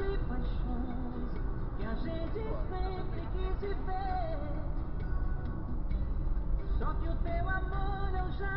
E paixões que a gente sempre quis viver. Só que o teu amor eu já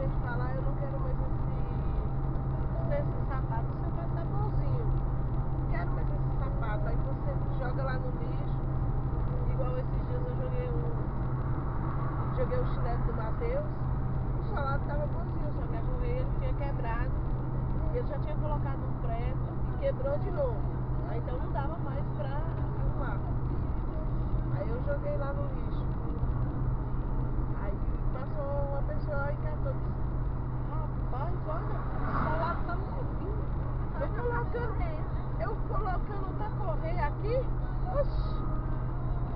a gente fala, "Ah, eu não quero mais esse, esse sapato. O sapato tá bonzinho. Não quero mais esse sapato. Aí você joga lá no lixo. Igual esses dias eu joguei um. Joguei o chinelo do Matheus. O solado tava bonzinho, só que a ele tinha quebrado. Ele já tinha colocado um prego e quebrou de novo. Aí então não dava mais pra arrumar. Aí eu joguei lá no lixo. Tá. Eu colocando, eu colocando pra correr aqui. Oxi.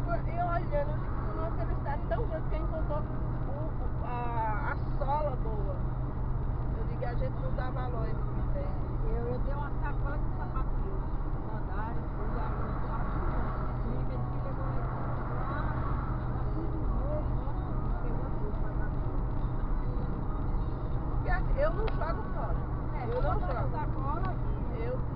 E olhando, uma velocidade tão grande que encontrou o, a, a sola boa. Eu digo, a gente não dá valor a esse né? Eu, eu dei uma sacola de sapatinho. Andaram, fui, Eu não jogo fora. É, eu não jogo. Sacola, eu, não